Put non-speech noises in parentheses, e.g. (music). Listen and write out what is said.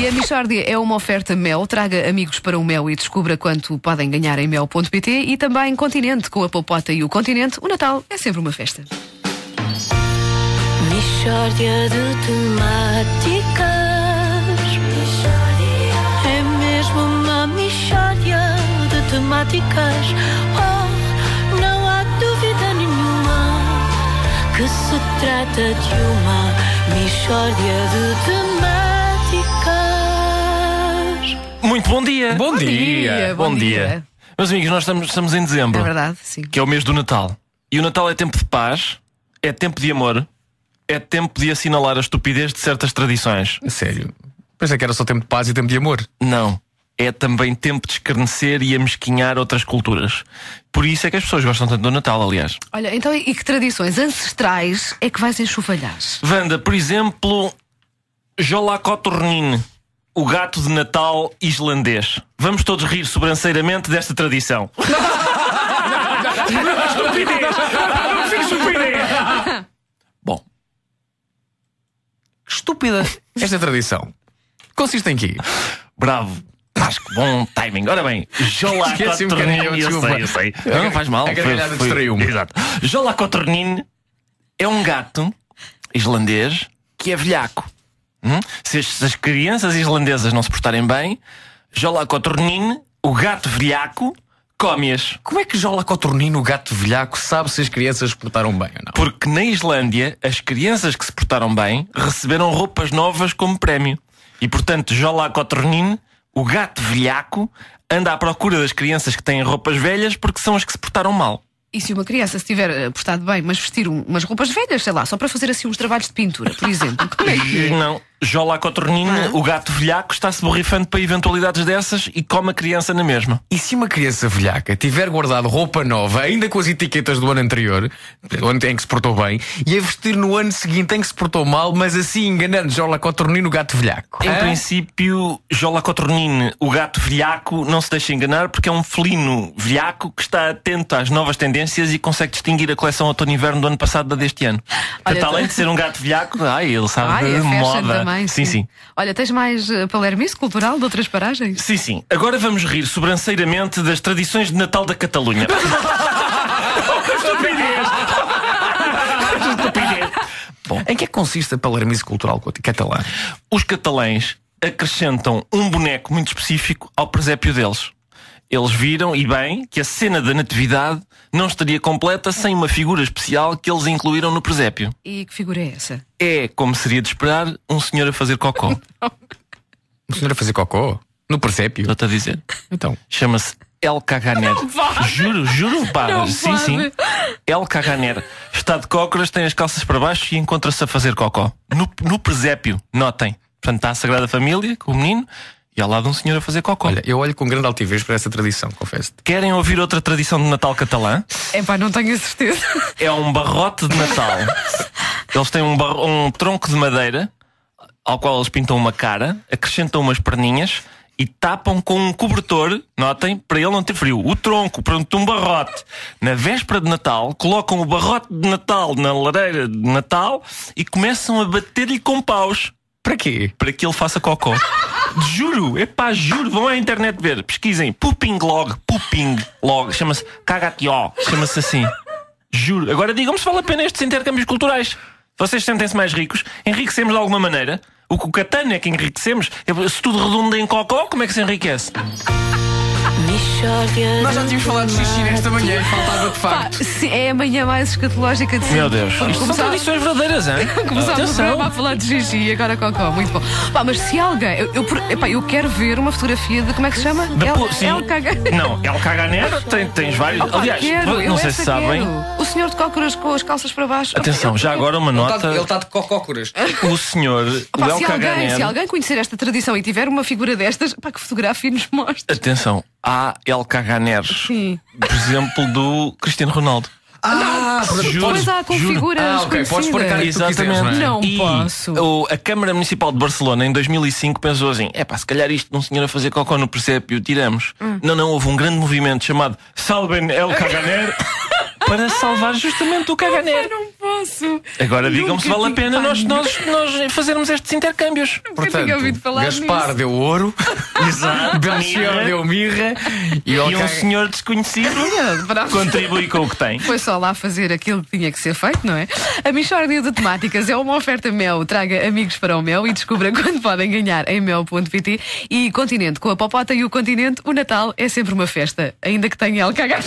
E a Michórdia é uma oferta Mel. Traga amigos para o Mel e descubra quanto podem ganhar em mel.pt e também Continente. Com a Popota e o Continente, o Natal é sempre uma festa. Mishória de temáticas. É mesmo uma mishória de temáticas. Oh, não há dúvida nenhuma que se trata de uma mishória de temáticas. Muito bom dia. Bom, dia. bom Bom dia. dia. Meus amigos, nós estamos, estamos em dezembro, É verdade, sim. que é o mês do Natal. E o Natal é tempo de paz, é tempo de amor, é tempo de assinalar a estupidez de certas tradições. A Sério. Pensei que era só tempo de paz e tempo de amor. Não. É também tempo de escarnecer e amesquinhar outras culturas. Por isso é que as pessoas gostam tanto do Natal, aliás. Olha, então e que tradições ancestrais é que vais enxovalhar? Wanda, por exemplo, Jolacotornin, o gato de Natal islandês. Vamos todos rir sobranceiramente desta tradição. (laughs) Bom, Que estúpida esta tradição. Consiste em quê? bravo. Vasco, bom timing. Ora bem, Esqueci um bocadinho, Jolacotornin. Eu desculpa. sei, eu sei. Não, não faz mal. A gargalhada distraiu-me. Exato. Jolacotornin é um gato islandês que é velhaco. Hum? Se, as, se as crianças islandesas não se portarem bem, Jolacotornin, o gato velhaco, come-as. Como é que Jola Cotornino, o gato velhaco, sabe se as crianças se portaram bem ou não? Porque na Islândia, as crianças que se portaram bem receberam roupas novas como prémio. E portanto, Jolacotornin, o gato velhaco, anda à procura das crianças que têm roupas velhas porque são as que se portaram mal. E se uma criança se tiver eh, portado bem, mas vestir um- umas roupas velhas, sei lá, só para fazer assim uns trabalhos de pintura, por exemplo, como é que (laughs) é? Não, Jolacotornin, o gato velhaco, está-se borrifando para eventualidades dessas e come a criança na mesma. E se uma criança velhaca tiver guardado roupa nova, ainda com as etiquetas do ano anterior, do ano em que se portou bem, e a vestir no ano seguinte em que se portou mal, mas assim enganando Jola Cotornino, o gato velhaco? Em Hã? princípio, Jolacotornin, o gato velhaco, não se deixa enganar porque é um felino velhaco que está atento às novas tendências e consegue distinguir a coleção outono-inverno do ano passado da deste ano. Portanto, Olha, além de ser um gato velhaco, ai, ele sabe Ai, de moda. também. Sim, sim. Olha, tens mais uh, palermice cultural de outras paragens? Sim, sim. Agora vamos rir sobranceiramente das tradições de Natal da Catalunha. (laughs) estupidez! Estupidez! Bom, Em que é que consiste a palermice cultural catalã? os catalães acrescentam um boneco muito específico ao presépio deles. Eles viram, e bem, que a cena da natividade não estaria completa sem uma figura especial que eles incluíram no presépio. E que figura é essa? É, como seria de esperar, um senhor a fazer cocó. (laughs) O senhor a fazer cocó? No presépio? Estou-te a dizer. Então. Chama-se El Caganer. Juro, juro, pá. Não sim, pode. sim. El Caganer. Está de cócoras, tem as calças para baixo e encontra-se a fazer cocó. No, no presépio, notem. Portanto, está a Sagrada Família com o menino e ao lado um senhor a fazer cocó. Olha, eu olho com grande altivez para essa tradição, confesso-te. Querem ouvir outra tradição de Natal catalã? É pá, não tenho a certeza. É um barrote de Natal. Eles têm um, bar- um tronco de madeira ao qual eles pintam uma cara, acrescentam umas perninhas e tapam com um cobertor, notem, para ele não ter frio. O tronco, pronto, um barrote. Na véspera de Natal, colocam o barrote de Natal na lareira de Natal e começam a bater-lhe com paus Para quê? para que ele faça cocó. Juro, é pá, juro, vão à internet ver, pesquisem Pooping Log, Pooping Log, chama-se Cagatió, chama-se assim. Juro. Agora digam-me se vale a pena estes intercâmbios culturais. Vocês sentem-se mais ricos? Enriquecemos de alguma maneira? O que o catano é que enriquecemos? Se tudo redunda em cocó, como é que se enriquece? Nós já tínhamos falado de xixi nesta manhã e faltava de Pá, facto. se é a manhã mais escatológica de sempre. Meu Deus, isto são tradições verdadeiras, hein? (laughs) Começámos o programa a falar de xixi e agora cocó, muito bom. Pá, mas se alguém. Eu, eu, epá, eu quero ver uma fotografia de como é que se chama? Da El, sim. El (laughs) Não, El Caganer tem, tens vários. Opa, Aliás, quero, não sei se sabem. quero. O senhor de cócoras com as calças para baixo. Atenção, já agora uma nota. está de cocócoras. O senhor, (laughs) Opa, o El se, alguém, Caganer. se alguém conhecer esta tradição e tiver uma figura destas, pá, que fotografia nos mostra. Atenção, há El Caganer, Sim. por exemplo, do Cristiano Ronaldo. Ah, Juro, Pois há com juro. figuras. Ah, ok, podes pôr a cara que tu quiseres, não é? Não E posso. o- a Câmara Municipal de Barcelona, em 2005, pensou assim: é pá, se calhar isto de um senhor a fazer cocó no presépio, tiramos. Hum. Não, não, houve um grande movimento chamado Salven El Caganer (laughs) para salvar justamente o Caganer. Posso. Agora digam-me se vale a pena nós, nós, nós fazermos estes intercâmbios. Nunca tinha ouvido falar Gaspar nisso. deu ouro, (laughs) Exato. Belchior deu mirra e, E um ok. senhor desconhecido (laughs) contribui com o que tem. Foi só lá fazer aquilo que tinha que ser feito, não é? A Michórdia de Temáticas é uma oferta Mel. Traga amigos para o Mel e descubra (laughs) quando podem ganhar em mel.pt. E Continente, com a Popota e o Continente, o Natal é sempre uma festa, ainda que tenha alcagar.